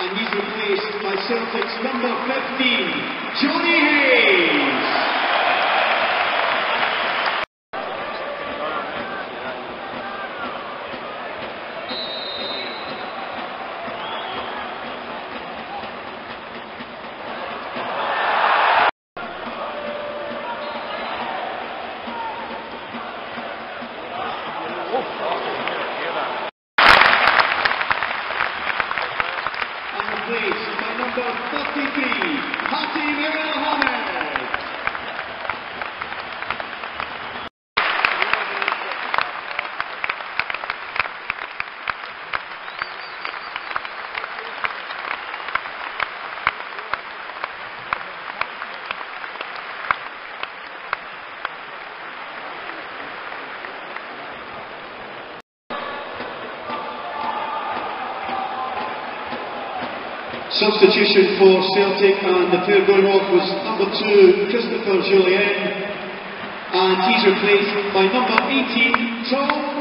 and he's replaced by Celtic's number 15, Jonny Hayes. replaced by number 33, Hatim El Hamed. Substitution for Celtic and the player going off was number two, Christopher Jullien, and he's replaced by number 18, Tom Rogic.